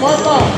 맞다.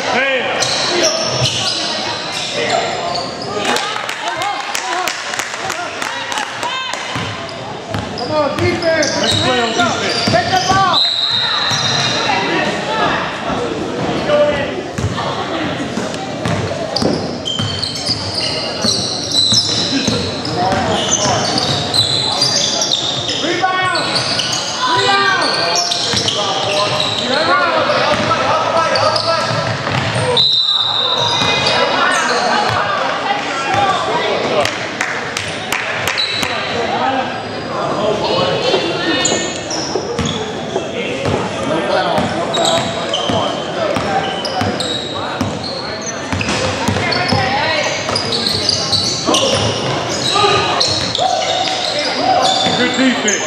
Hey. defense.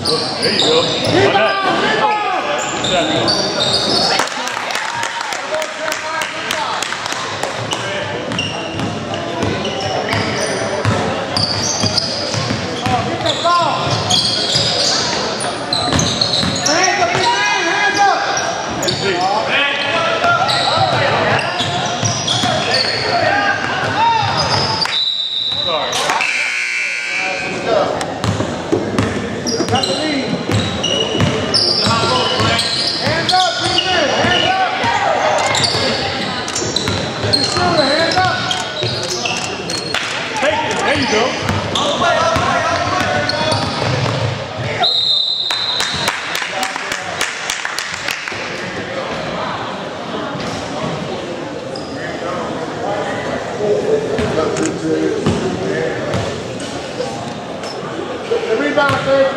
Good There you go. Rebound, rebound.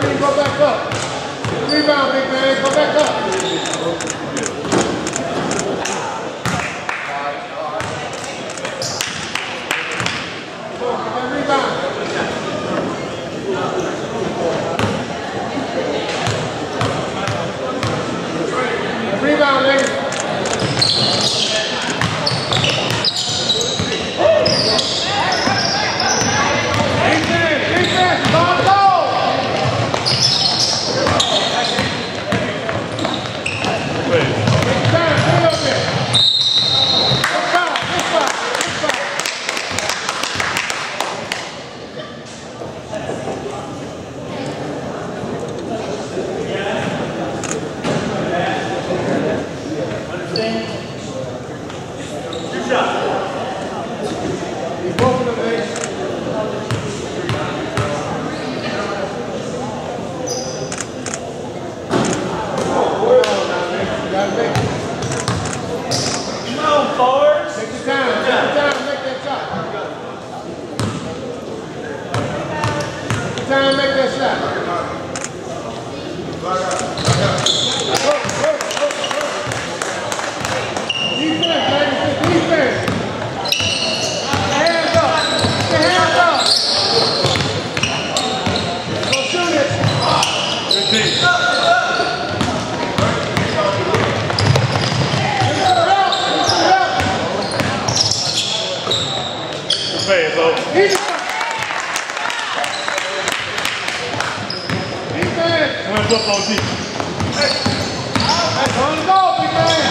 Rebound, big man. Go back up. Wait. 做高地，哎，哎，传高地。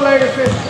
legacy.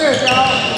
是的。